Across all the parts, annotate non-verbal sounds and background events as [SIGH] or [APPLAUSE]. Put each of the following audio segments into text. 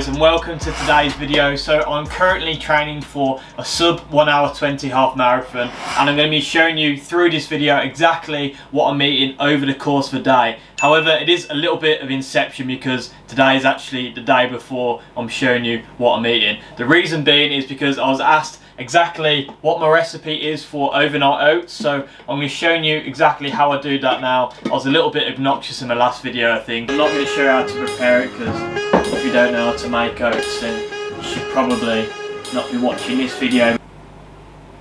guys and welcome to today's video. So I'm currently training for a sub 1 hour 20 half marathon and I'm going to be showing you through this video exactly what I'm eating over the course of the day. However it is a little bit of inception because today is actually the day before I'm showing you what I'm eating. The reason being is because I was asked exactly what my recipe is for overnight oats. So I'm going to show you exactly how I do that now. I was a little bit obnoxious in my last video I think. I'm not going to show you how to prepare it because if you don't know how to make oats then you should probably not be watching this video.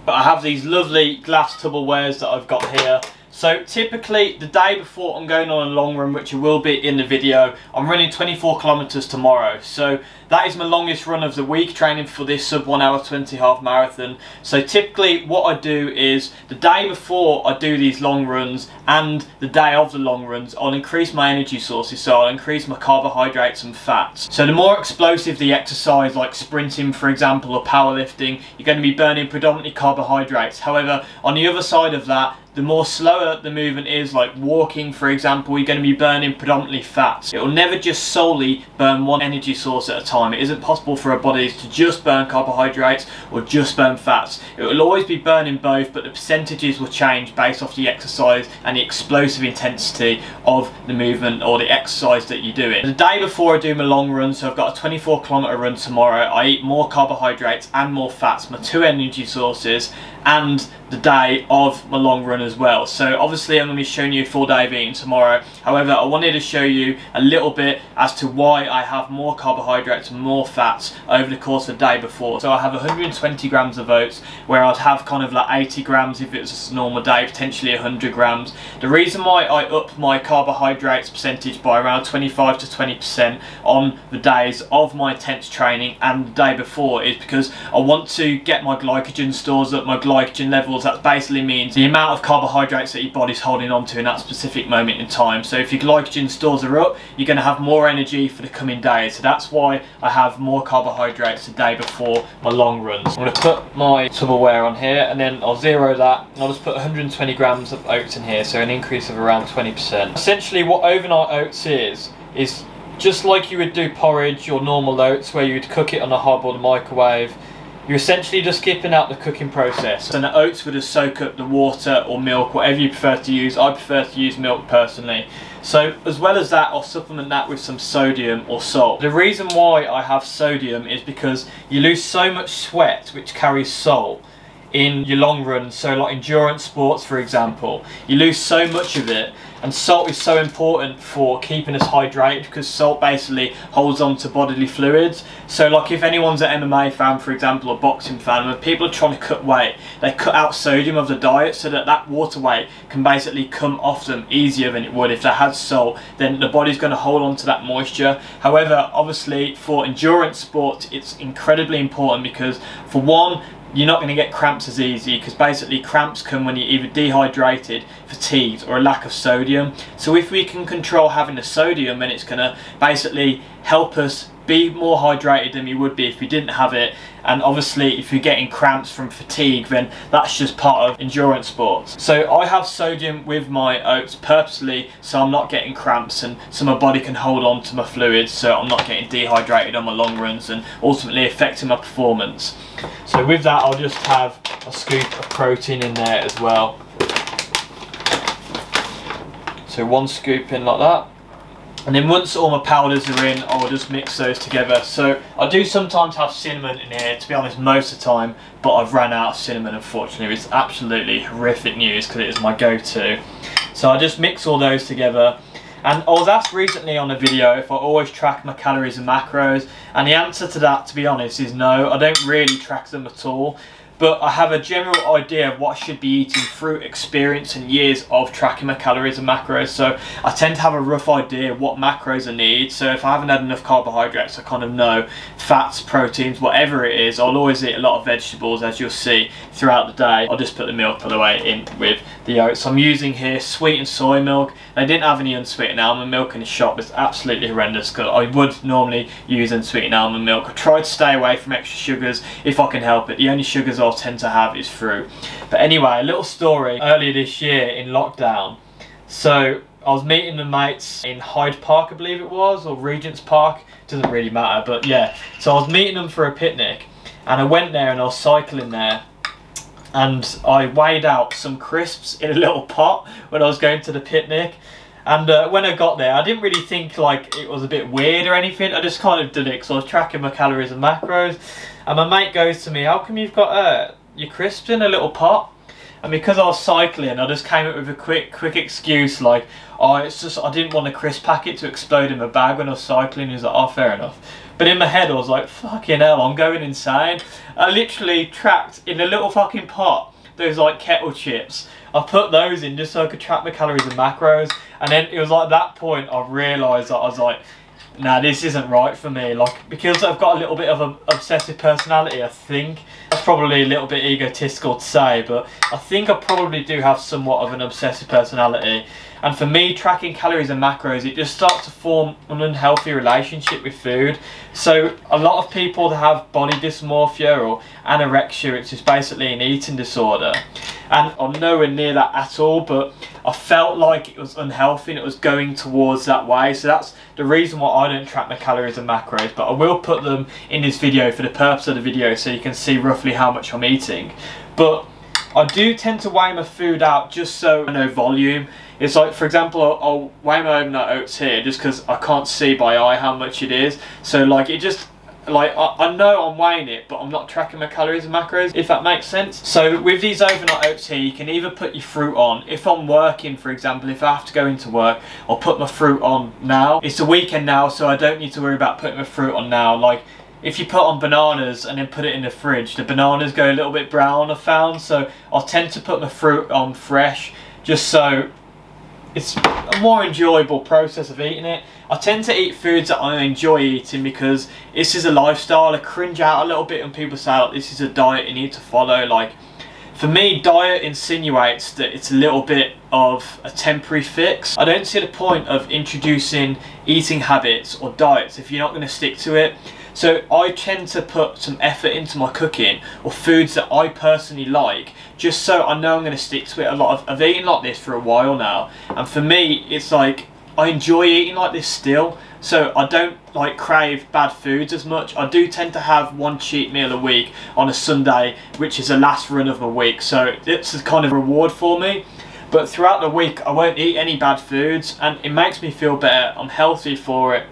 But I have these lovely glass Tupperwares that I've got here so typically the day before I'm going on a long run, which will be in the video, I'm running 24 kilometers tomorrow. So that is my longest run of the week training for this sub 1 hour 20 half marathon. So typically what I do is the day before I do these long runs and the day of the long runs, I'll increase my energy sources. So I'll increase my carbohydrates and fats. So the more explosive the exercise, like sprinting for example, or powerlifting, you're going to be burning predominantly carbohydrates. However, on the other side of that, the more slower the movement is, like walking for example, you're going to be burning predominantly fats. It will never just solely burn one energy source at a time. It isn't possible for our bodies to just burn carbohydrates or just burn fats. It will always be burning both, but the percentages will change based off the exercise and the explosive intensity of the movement or the exercise that you're doing. The day before I do my long run, so I've got a 24 kilometer run tomorrow, I eat more carbohydrates and more fats, my two energy sources, and the day of my long run as well. So obviously I'm going to be showing you full day of eating tomorrow. However, I wanted to show you a little bit as to why I have more carbohydrates and more fats over the course of the day before. So I have 120 grams of oats where I'd have kind of like 80 grams if it's a normal day, potentially 100 grams. The reason why I up my carbohydrates percentage by around 25 to 20% on the days of my intense training and the day before is because I want to get my glycogen stores up, my glycogen levels that basically means the amount of carbohydrates that your body's holding on to in that specific moment in time. So if your glycogen stores are up, you're going to have more energy for the coming days. So that's why I have more carbohydrates the day before my long runs. I'm going to put my Tupperware on here and then I'll zero that. I'll just put 120 grams of oats in here, so an increase of around 20%. Essentially what overnight oats is, is just like you would do porridge or normal oats where you'd cook it on a hob or the microwave you're essentially just skipping out the cooking process. And the oats would just soak up the water or milk, whatever you prefer to use. I prefer to use milk personally. So as well as that, I'll supplement that with some sodium or salt. The reason why I have sodium is because you lose so much sweat which carries salt in your long run. So like endurance sports, for example, you lose so much of it and salt is so important for keeping us hydrated because salt basically holds on to bodily fluids. So like if anyone's an MMA fan, for example, or boxing fan, when people are trying to cut weight, they cut out sodium of the diet so that that water weight can basically come off them easier than it would if they had salt. Then the body's going to hold on to that moisture. However, obviously for endurance sports, it's incredibly important because for one, you're not going to get cramps as easy because basically cramps come when you're either dehydrated, fatigued or a lack of sodium. So if we can control having the sodium then it's going to basically help us be more hydrated than you would be if you didn't have it and obviously if you're getting cramps from fatigue then that's just part of endurance sports. So I have sodium with my oats purposely so I'm not getting cramps and so my body can hold on to my fluids so I'm not getting dehydrated on my long runs and ultimately affecting my performance. So with that I'll just have a scoop of protein in there as well. So one scoop in like that. And then once all my powders are in, I'll just mix those together. So I do sometimes have cinnamon in here, to be honest, most of the time, but I've ran out of cinnamon, unfortunately. It's absolutely horrific news because it is my go-to. So I just mix all those together. And I was asked recently on a video if I always track my calories and macros, and the answer to that, to be honest, is no. I don't really track them at all but I have a general idea of what I should be eating through experience and years of tracking my calories and macros. So I tend to have a rough idea what macros I need. So if I haven't had enough carbohydrates, I kind of know fats, proteins, whatever it is. I'll always eat a lot of vegetables, as you'll see throughout the day. I'll just put the milk, by the way, in with the oats. I'm using here sweetened soy milk. They didn't have any unsweetened almond milk in the shop. It's absolutely horrendous because I would normally use unsweetened almond milk. I try to stay away from extra sugars if I can help it. The only sugars I tend to have is fruit. But anyway, a little story earlier this year in lockdown. So I was meeting the mates in Hyde Park, I believe it was, or Regent's Park. Doesn't really matter, but yeah. So I was meeting them for a picnic, and I went there and I was cycling there, and I weighed out some crisps in a little pot when I was going to the picnic. And uh, when I got there, I didn't really think like it was a bit weird or anything. I just kind of did it because I was tracking my calories and macros. And my mate goes to me, "How come you've got uh, your crisps in a little pot?" And because I was cycling, I just came up with a quick, quick excuse like, "Oh, it's just I didn't want a crisp packet to explode in my bag when I was cycling." He's like, "Oh, fair enough." But in my head, I was like, "Fucking hell, I'm going insane." I literally tracked in a little fucking pot those like kettle chips. I put those in just so I could track my calories and macros. And then it was like that point I realised that I was like, nah, this isn't right for me. Like, because I've got a little bit of an obsessive personality, I think. That's probably a little bit egotistical to say, but I think I probably do have somewhat of an obsessive personality. And for me, tracking calories and macros, it just starts to form an unhealthy relationship with food. So a lot of people that have body dysmorphia or anorexia, which is basically an eating disorder, and I'm nowhere near that at all, but I felt like it was unhealthy and it was going towards that way. So that's the reason why I don't track my calories and macros, but I will put them in this video for the purpose of the video so you can see roughly how much I'm eating. But I do tend to weigh my food out just so I know volume. It's like, for example, I'll, I'll weigh my overnight oats here just because I can't see by eye how much it is. So like it just, like I, I, know I'm weighing it, but I'm not tracking my calories and macros, if that makes sense. So with these overnight oats here, you can either put your fruit on. If I'm working, for example, if I have to go into work, I'll put my fruit on now. It's a weekend now, so I don't need to worry about putting my fruit on now. Like, if you put on bananas and then put it in the fridge, the bananas go a little bit brown, I found. So I'll tend to put my fruit on fresh, just so it's a more enjoyable process of eating it. I tend to eat foods that I enjoy eating because this is a lifestyle. I cringe out a little bit when people say like, this is a diet you need to follow. Like for me, diet insinuates that it's a little bit of a temporary fix. I don't see the point of introducing eating habits or diets if you're not going to stick to it. So I tend to put some effort into my cooking or foods that I personally like just so I know I'm going to stick to it a lot. Of, I've eaten like this for a while now and for me it's like I enjoy eating like this still so I don't like crave bad foods as much. I do tend to have one cheat meal a week on a Sunday which is the last run of the week so it's a kind of reward for me but throughout the week I won't eat any bad foods and it makes me feel better. I'm healthy for it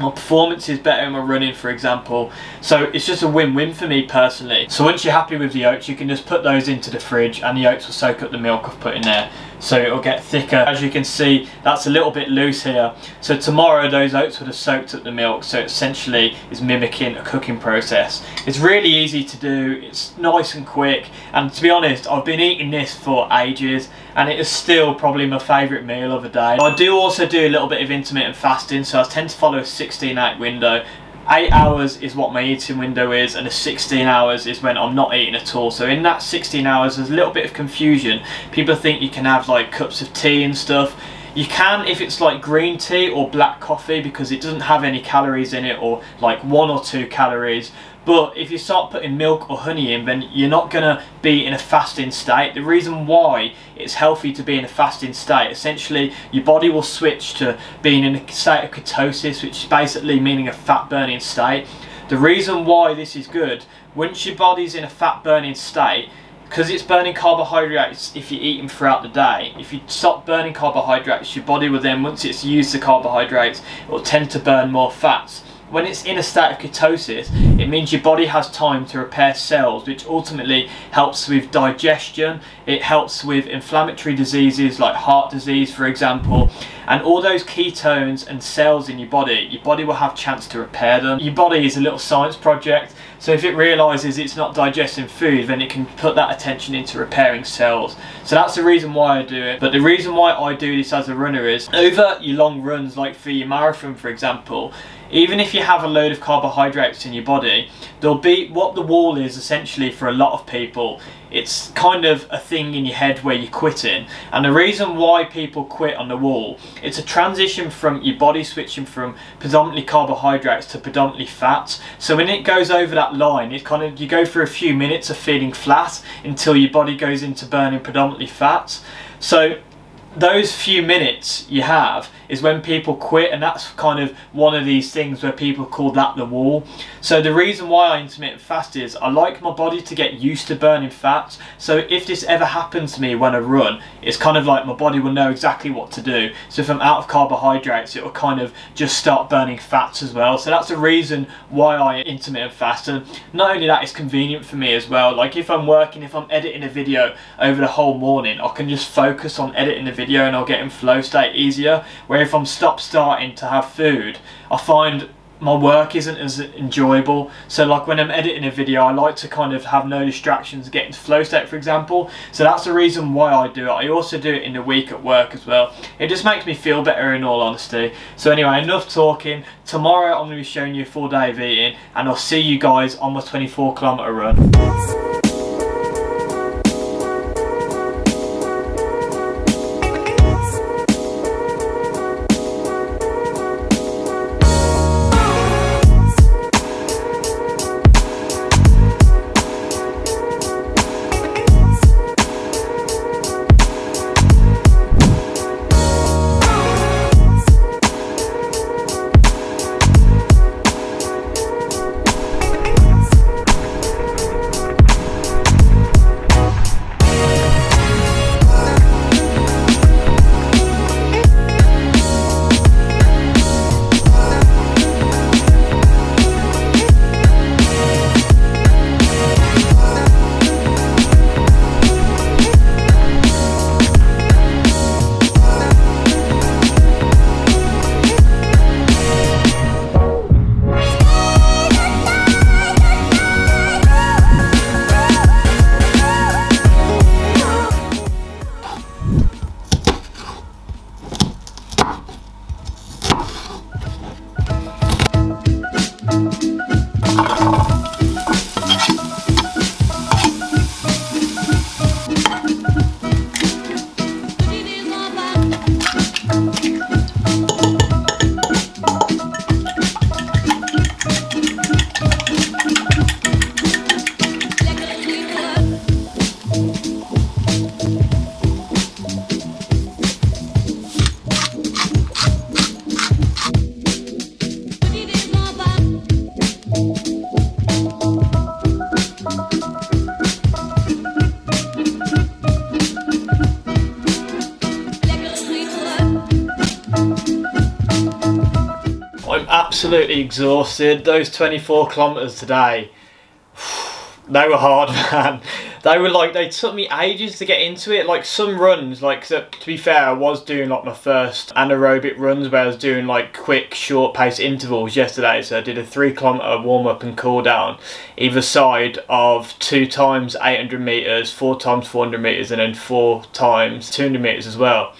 my performance is better in my running for example. So it's just a win-win for me personally. So once you're happy with the oats you can just put those into the fridge and the oats will soak up the milk I've put in there so it'll get thicker. As you can see that's a little bit loose here. So tomorrow those oats would have soaked up the milk so essentially is mimicking a cooking process. It's really easy to do it's nice and quick and to be honest I've been eating this for ages and it is still probably my favourite meal of the day. I do also do a little bit of intermittent fasting so I tend to follow a 16 8 window 8 hours is what my eating window is and the 16 hours is when I'm not eating at all. So in that 16 hours there's a little bit of confusion. People think you can have like cups of tea and stuff. You can if it's like green tea or black coffee because it doesn't have any calories in it or like one or two calories but if you start putting milk or honey in, then you're not going to be in a fasting state. The reason why it's healthy to be in a fasting state, essentially your body will switch to being in a state of ketosis, which is basically meaning a fat burning state. The reason why this is good, once your body's in a fat burning state, because it's burning carbohydrates if you eat them throughout the day. If you stop burning carbohydrates, your body will then, once it's used the carbohydrates, it will tend to burn more fats when it's in a state of ketosis, it means your body has time to repair cells, which ultimately helps with digestion, it helps with inflammatory diseases like heart disease, for example, and all those ketones and cells in your body, your body will have chance to repair them. Your body is a little science project, so if it realizes it's not digesting food, then it can put that attention into repairing cells. So that's the reason why I do it. But the reason why I do this as a runner is over your long runs, like for your marathon, for example, even if you have a load of carbohydrates in your body, there'll be what the wall is essentially for a lot of people. It's kind of a thing in your head where you're quitting. And the reason why people quit on the wall, it's a transition from your body switching from predominantly carbohydrates to predominantly fats. So when it goes over that line, it kind of you go for a few minutes of feeling flat until your body goes into burning predominantly fats. So those few minutes you have is when people quit and that's kind of one of these things where people call that the wall. So the reason why I intermittent fast is I like my body to get used to burning fats. So if this ever happens to me when I run it's kind of like my body will know exactly what to do. So if I'm out of carbohydrates it will kind of just start burning fats as well. So that's the reason why I intermittent fast. And not only that it's convenient for me as well. Like if I'm working if I'm editing a video over the whole morning I can just focus on editing the video and I'll get in flow state easier if I'm stop starting to have food, I find my work isn't as enjoyable. So like when I'm editing a video, I like to kind of have no distractions, get into flow state for example. So that's the reason why I do it. I also do it in the week at work as well. It just makes me feel better in all honesty. So anyway, enough talking. Tomorrow I'm going to be showing you a full day of eating and I'll see you guys on my 24 kilometer run. Absolutely exhausted. Those 24 kilometres today, [SIGHS] they were hard, [LAUGHS] man. They were like, they took me ages to get into it. Like some runs, like to be fair, I was doing like my first anaerobic runs where I was doing like quick, short pace intervals yesterday. So I did a three kilometre warm up and cool down either side of two times 800 metres, four times 400 metres, and then four times 200 metres as well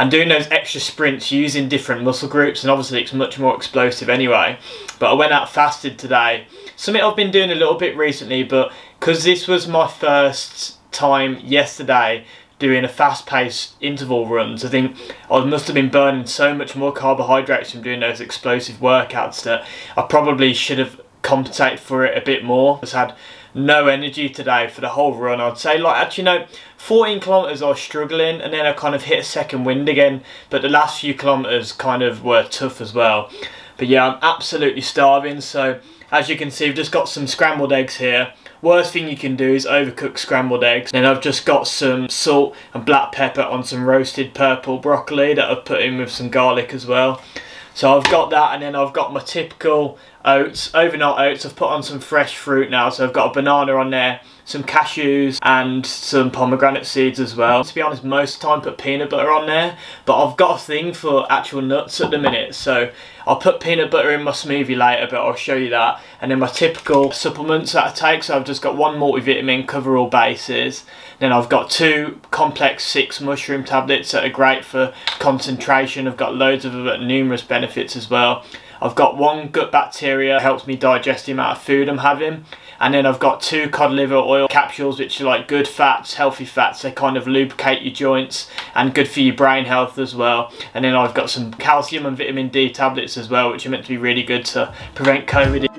and doing those extra sprints using different muscle groups and obviously it's much more explosive anyway but I went out fasted today something I've been doing a little bit recently but because this was my first time yesterday doing a fast-paced interval runs I think I must have been burning so much more carbohydrates from doing those explosive workouts that I probably should have compensated for it a bit more. I had no energy today for the whole run. I'd say like actually no 14 kilometers I was struggling and then I kind of hit a second wind again but the last few kilometers kind of were tough as well. But yeah I'm absolutely starving so as you can see I've just got some scrambled eggs here. Worst thing you can do is overcook scrambled eggs. Then I've just got some salt and black pepper on some roasted purple broccoli that I've put in with some garlic as well. So I've got that and then I've got my typical oats, overnight oats. I've put on some fresh fruit now. So I've got a banana on there, some cashews and some pomegranate seeds as well. To be honest, most of the time I put peanut butter on there. But I've got a thing for actual nuts at the minute. So I'll put peanut butter in my smoothie later, but I'll show you that. And then my typical supplements that I take. So I've just got one multivitamin, cover all bases. Then I've got two complex six mushroom tablets that are great for concentration. I've got loads of numerous benefits as well. I've got one gut bacteria, helps me digest the amount of food I'm having. And then I've got two cod liver oil capsules, which are like good fats, healthy fats. They kind of lubricate your joints and good for your brain health as well. And then I've got some calcium and vitamin D tablets as well, which are meant to be really good to prevent COVID.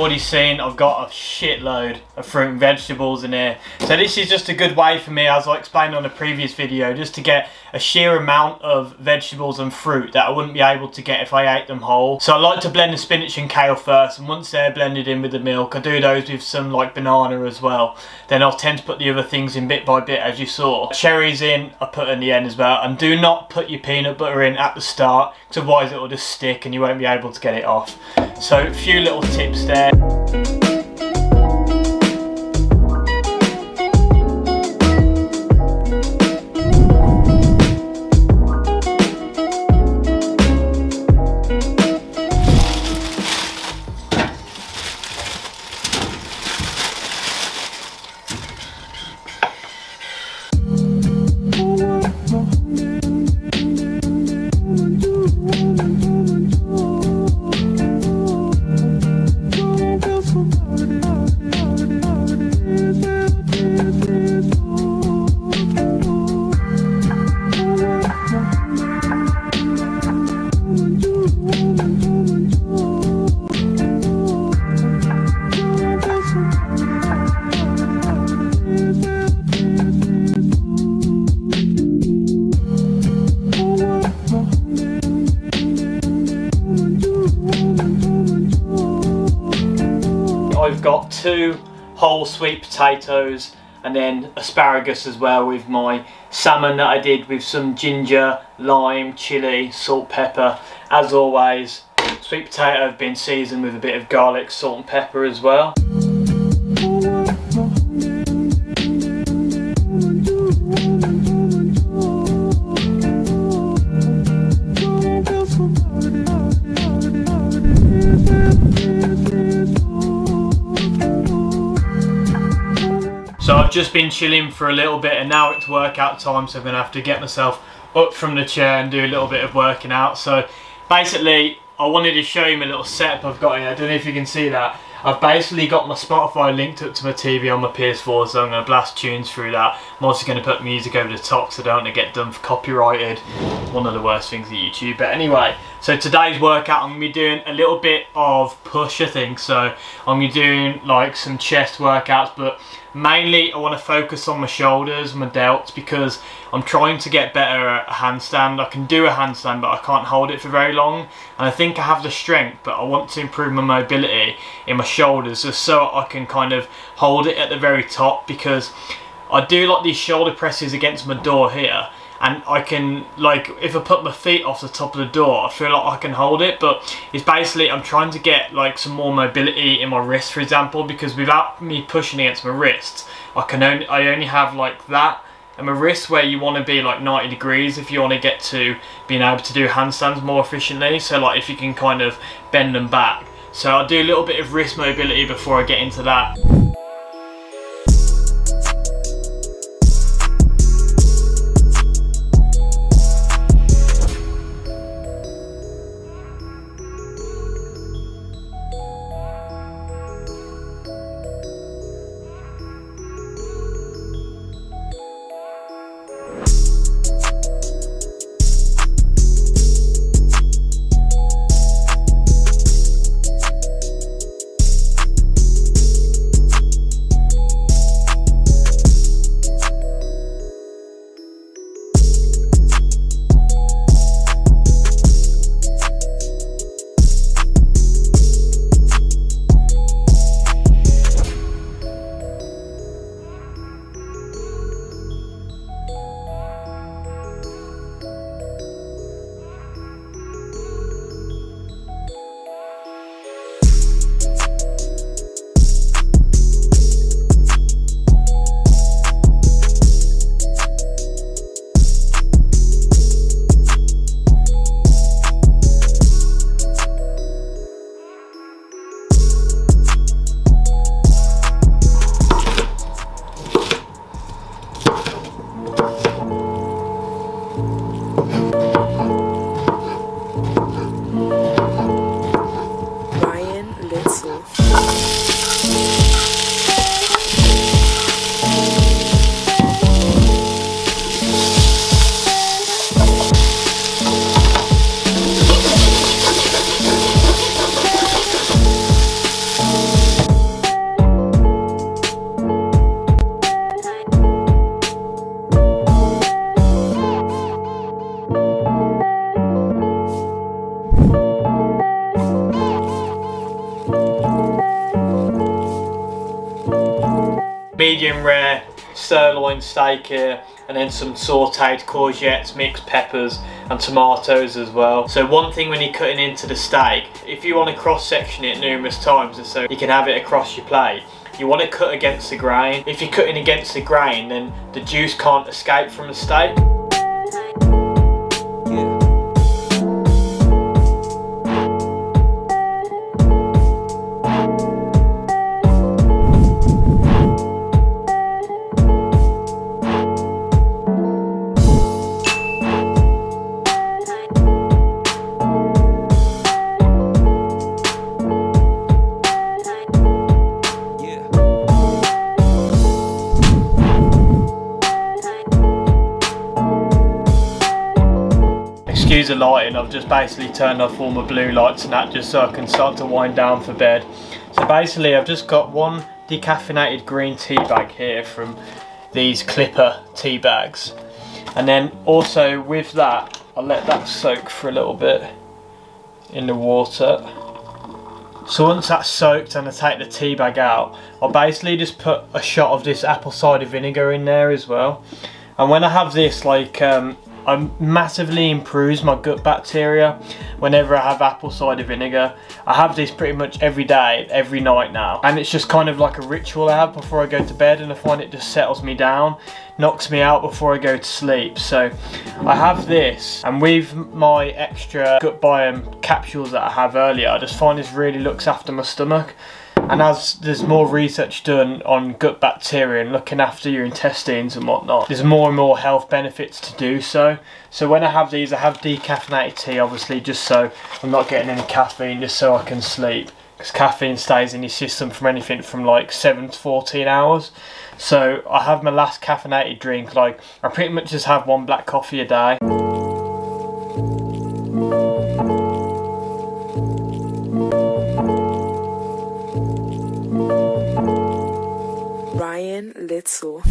Already seen, I've got a shitload of fruit and vegetables in here. So this is just a good way for me, as I explained on a previous video, just to get a sheer amount of vegetables and fruit that I wouldn't be able to get if I ate them whole. So I like to blend the spinach and kale first, and once they're blended in with the milk, I do those with some like banana as well. Then I'll tend to put the other things in bit by bit, as you saw. Cherries in, I put in the end as well. And do not put your peanut butter in at the start, because otherwise it will just stick and you won't be able to get it off. So a few little tips there. Whole sweet potatoes and then asparagus as well with my salmon that I did with some ginger, lime, chilli, salt, pepper. As always, sweet potato have been seasoned with a bit of garlic, salt and pepper as well. Just been chilling for a little bit and now it's workout time so I'm going to have to get myself up from the chair and do a little bit of working out. So basically I wanted to show you my little setup I've got here. I don't know if you can see that. I've basically got my Spotify linked up to my TV on my PS4 so I'm going to blast tunes through that. I'm also going to put music over the top so I don't want to get done for copyrighted. One of the worst things of YouTube. But anyway, so today's workout I'm going to be doing a little bit of push I think. So I'm going to be doing like some chest workouts but mainly I want to focus on my shoulders, my delts because I'm trying to get better at a handstand. I can do a handstand but I can't hold it for very long and I think I have the strength but I want to improve my mobility in my shoulders just so I can kind of hold it at the very top because I do like these shoulder presses against my door here and I can like if I put my feet off the top of the door I feel like I can hold it. But it's basically I'm trying to get like some more mobility in my wrist for example because without me pushing against my wrists I can only I only have like that. And my wrist where you want to be like 90 degrees if you want to get to being able to do handstands more efficiently. So like if you can kind of bend them back. So I'll do a little bit of wrist mobility before I get into that medium rare sirloin steak here and then some sauteed courgettes, mixed peppers and tomatoes as well. So one thing when you're cutting into the steak, if you want to cross section it numerous times so you can have it across your plate, you want to cut against the grain. If you're cutting against the grain then the juice can't escape from the steak. I've just basically turned off all my blue lights and that just so I can start to wind down for bed. So basically I've just got one decaffeinated green tea bag here from these Clipper tea bags. And then also with that, I'll let that soak for a little bit in the water. So once that's soaked and I take the tea bag out, I'll basically just put a shot of this apple cider vinegar in there as well. And when I have this like um, I massively improves my gut bacteria whenever I have apple cider vinegar. I have this pretty much every day, every night now. And it's just kind of like a ritual I have before I go to bed and I find it just settles me down, knocks me out before I go to sleep. So I have this and with my extra gut biome capsules that I have earlier, I just find this really looks after my stomach. And as there's more research done on gut bacteria and looking after your intestines and whatnot, there's more and more health benefits to do so. So when I have these, I have decaffeinated tea, obviously, just so I'm not getting any caffeine, just so I can sleep. Because caffeine stays in your system from anything from like 7 to 14 hours. So I have my last caffeinated drink, like I pretty much just have one black coffee a day. Little.